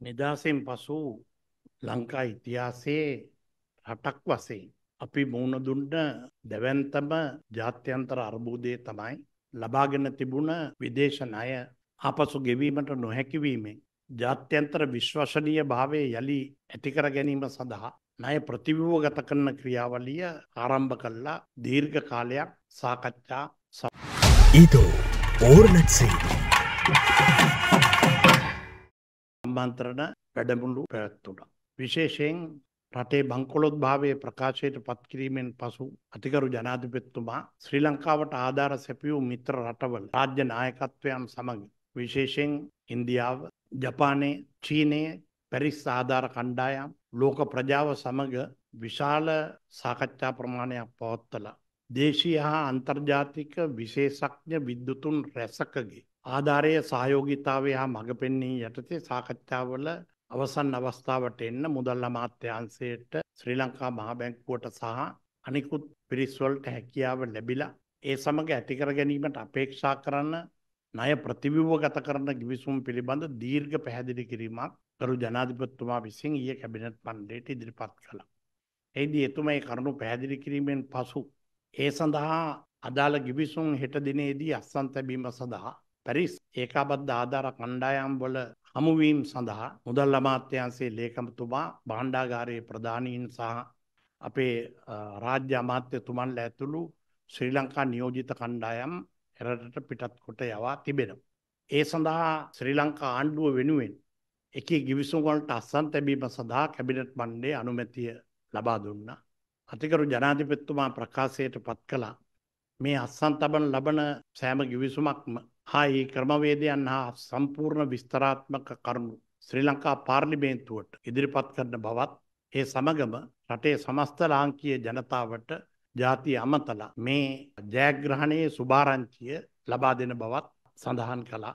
නිදහසෙන් පසු ලංකා ඉතිහාසයේ රටක් වශයෙන් අපි මුහුණ දුන්න දැවැන්තම ජාත්‍යන්තර අර්බුදය තමයි ලබාගෙන තිබුණ විදේශ ණය ආපසු ගෙවීමට නොහැකිවීමෙන් ජාත්‍යන්තර විශ්වසනීය භාවය යළි ඇතිකර ගැනීම සඳහා ණය ප්‍රතිව්‍යුවගත කරන ක්‍රියාවලිය ආරම්භ කළා දීර්ඝ කාලයක් සාකච්ඡා ඊතෝ ඕර්නට්සී සම්බන්තරණ වැඩමුළු පැවැත්තුුණා. විශේෂයෙන් රටේ බංකොලොත් භාවය ප්‍රකාශයට පත්කිරීමෙන් පසු අතිකරු ජනාධිපත්තුමා ශ්‍රී ලංකාවට ආධාර සැපියූ මිත්‍ර රටවල් රාජ්‍ය නායකත්වයන් සමඟ විශේෂයෙන් ඉන්දියාව ජපානය චීනය පැරිස් ආධාර කණ්ඩායම් ලෝක ප්‍රජාව සමඟ විශාල සාකච්ඡා ප්‍රමාණයක් පවත්තලා. දේශී හා අන්තර්ජාතික විශේෂඥ විද්දුතුන් රැසකගේ. ආධාරය සහයෝගිතාවය හා මඟ පෙන්නේ යටතේ සාකච්ඡාවල අවසන් අවස්ථාවට එන්න මුදල් අමාත්‍යන්සේට ශ්‍රී ලංකා මහබැංකුවට සහ අනිකුත් පිරිස්වල්ට හැකියාව ලැබිලා ඒ සමඟ ඇතිකර ගැනීමට අපේක්ෂා කරන්න ණය ප්‍රතිවිව ගත කරන ගිවිසුම් පිළිබඳ දීර්ඝ පැහැදිලි කිරීමක් කරු ජනාධිපත්තුමා විසින් ඊය කැබිනට් පණ්ඩයට ඉදිරිපත් කළා. එහිදී එතුම ඒ කරුණු පැහැදිලි කිරීමෙන් පසු ඒ සඳහා අදාළ ගිවිසුම් හෙට දිනේදී අස්සන් තැබීම සඳහා පැරිස් ඒකාබද්ධ ආධාර කණ්ඩායම් වල හමුවීම් සඳහා මුදල් අමාත්‍යන්සේ ලේකමතුමා බාණ්ඩාගාරයේ ප්‍රධානීන් සහ අපේ රාජ්‍ය අමාත්‍යතුමන්ල ඇතුළු ශ්‍රී ලංකා නියෝජිත කණ්ඩායම් එරටට පිටත් කොට යවා තිබෙනවා. ඒ සඳහා ශ්‍රී ලංකා ආණ්ඩුව වෙනුවෙන් එක ගිවිසුම්වලට අස්සන් තැබීම සඳහා කැබිනට් මණ්ඩේ අනුමැතිය ලබා දුන්න. අතිකරු ජනාධිපත්තුමා ප්‍රකාශයට පත් කළා. මේ අස්සන් තබන ලබන සෑම ගිවිසුමක්ම හා ඒ ක්‍රමවේදයන් හා සම්පූර්ණ විස්තරාත්මක කරුණු ශ්‍රී ලංකා පාර්ලිමේන්තුවට ඉදිරිපත් කරන බවත් ඒ සමගම රටේ සමස්ත ලාංකීය ජනතාවට ජාතිය අමතලා මේ ජයග්‍රහණයේ සුභාරංචිය ලබා දෙන බවත් සඳහන් කළා.